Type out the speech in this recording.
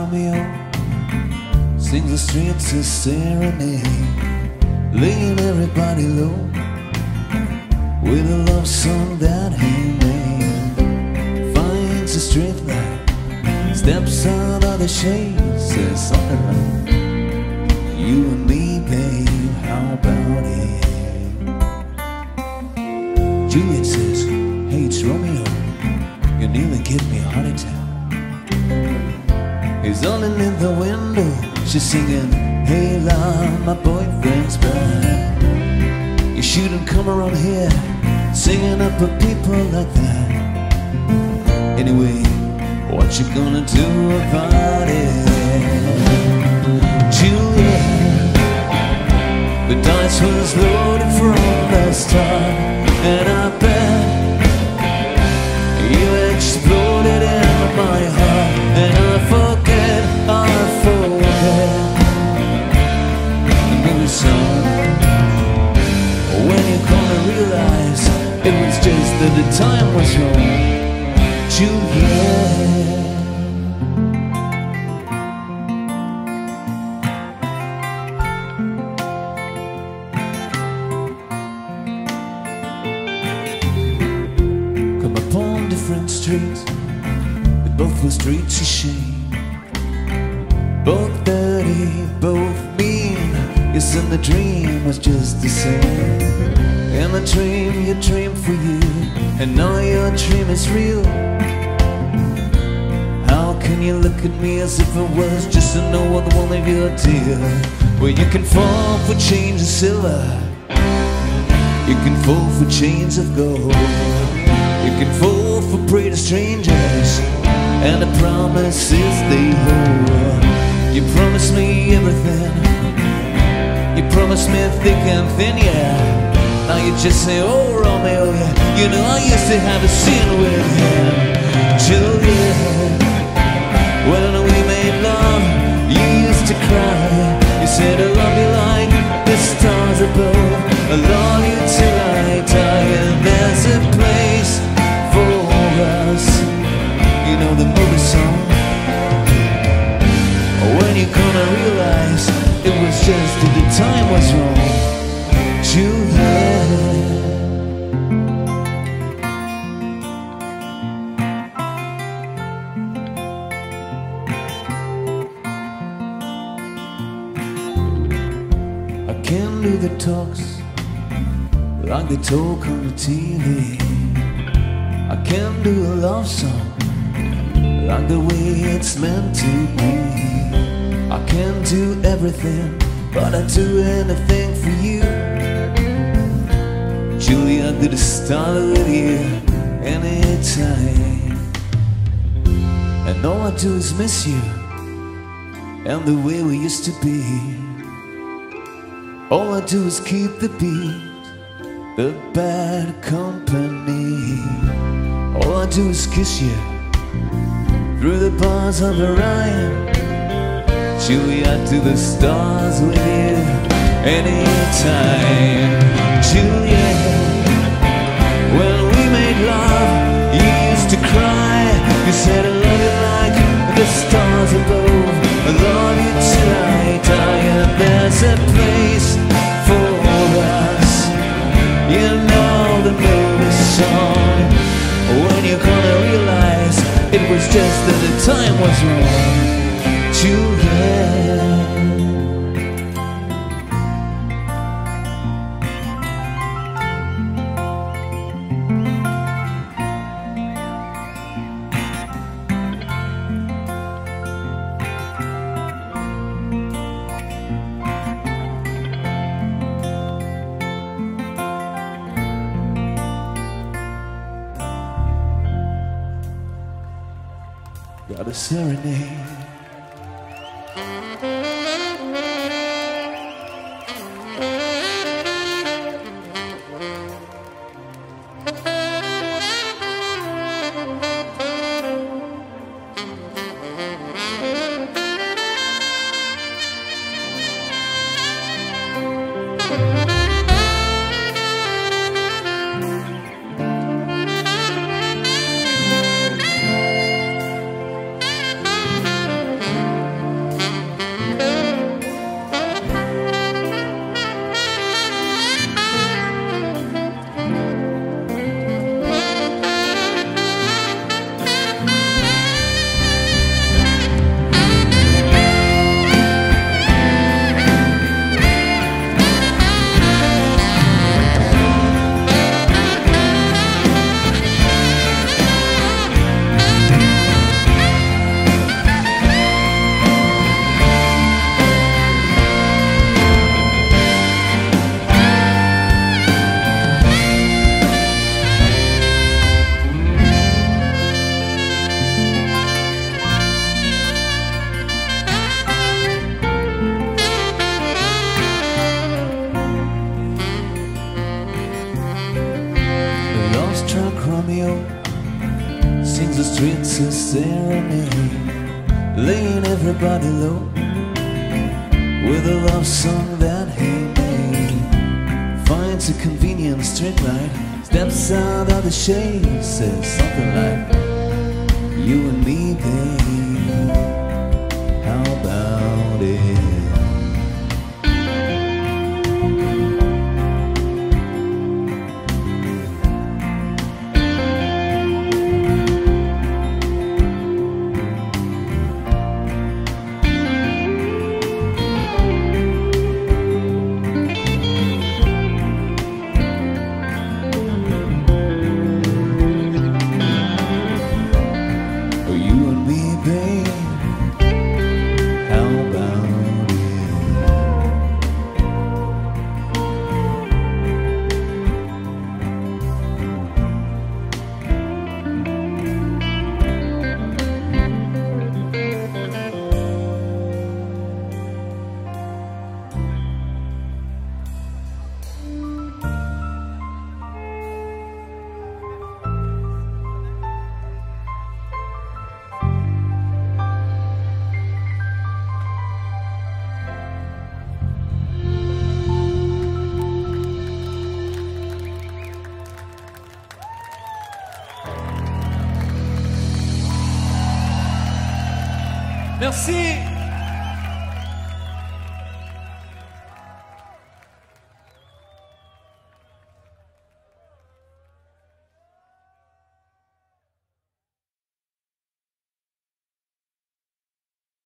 Romeo sings the streets a serenade, laying everybody low. With a love song that he made. Finds a street light, steps out of the shade, says She's singing, Hey, love, my boyfriend's back. You shouldn't come around here singing up for people like that. Anyway, what you gonna do about it? Julia, the dice was loaded that the time was wrong, Juliet. Come upon different streets, but both were streets of shame. Both dirty, both mean. Yes, and the dream was just the same. And the dream you dream for you, and now your dream is real. How can you look at me as if it was just another one of your deal? Where you can fall for change of silver. You can fall for chains of gold. You can fall for prey to strangers and the promises they hold. You promised me everything. You promised me thick and thin, yeah. Now you just say, oh Romeo, yeah. You know I used to have a scene with him, Juliet. When we made love, you used to cry. You said I love you talks like they talk on the TV. I can do a love song like the way it's meant to be. I can do everything, but I do anything for you. Julie, I could start with you anytime. And all I do is miss you and the way we used to be. All I do is keep the beat, the bad company. All I do is kiss you through the bars of Orion. Julia to the stars with you anytime. Julia, was wrong. Juliet. Got a serenade. Serenade, laying everybody low with a love song that he made. Finds a convenient street light, steps out of the shade, says something like, You and me, Merci.